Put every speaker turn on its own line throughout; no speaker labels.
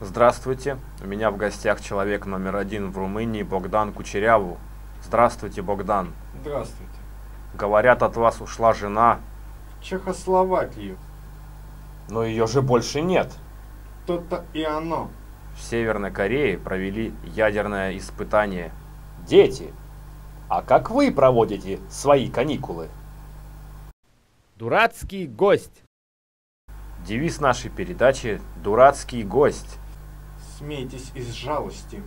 Здравствуйте, у меня в гостях человек номер один в Румынии Богдан Кучеряву. Здравствуйте, Богдан.
Здравствуйте.
Говорят, от вас ушла жена,
В Чехословакию.
но ее же больше нет.
То-то и оно.
В Северной Корее провели ядерное испытание. Дети, а как вы проводите свои каникулы?
Дурацкий гость.
Девиз нашей передачи «Дурацкий гость».
Смейтесь из жалости.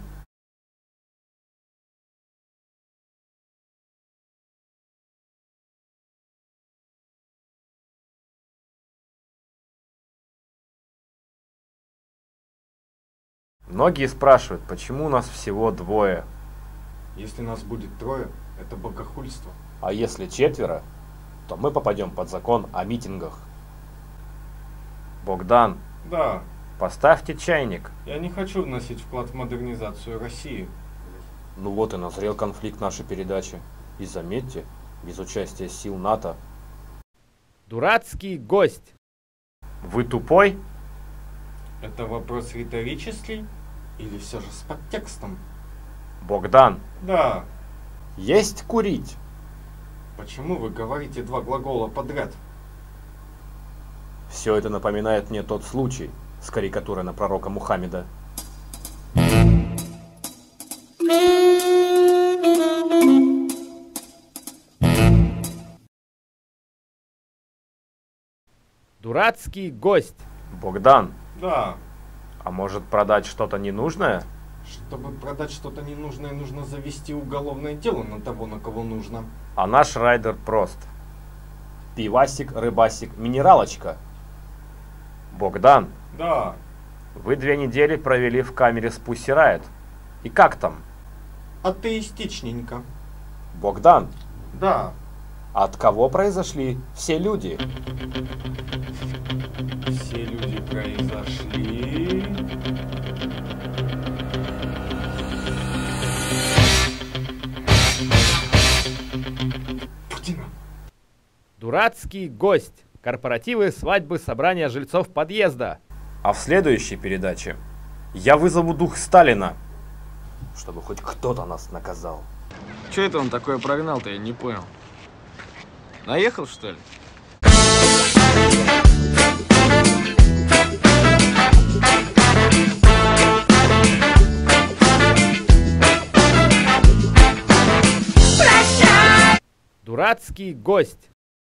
Многие спрашивают, почему у нас всего двое,
Если нас будет трое, это богохульство.
а если четверо, то мы попадем под закон о митингах. Богдан,
Да,
поставьте чайник.
я не хочу вносить вклад в модернизацию России.
Ну вот и назрел конфликт нашей передачи. И заметьте, без участия сил НАТО.
Дурацкий гость.
Вы тупой?
Это вопрос риторический или все же с подтекстом?
Богдан,
Да,
есть курить?
Почему вы говорите два глагола подряд?
Все это напоминает мне тот случай с карикатурой на пророка Мухаммеда.
Дурацкий гость.
Богдан,
Да,
а может продать что-то ненужное?
Чтобы продать что-то ненужное, нужно завести уголовное дело на того, на кого нужно.
А наш райдер прост. Пивасик, рыбасик, минералочка. Богдан,
Да,
вы две недели провели в камере с Pussy Riot. И как там?
атеистичненько.
Богдан,
Да,
от кого произошли все люди?
все люди произошли.
Дурацкий гость. Корпоративы, свадьбы, собрания жильцов подъезда.
А в следующей передаче я вызову дух Сталина, чтобы хоть кто-то нас наказал.
Че это он такое прогнал-то, я не понял. Наехал, что ли?
Дурацкий гость.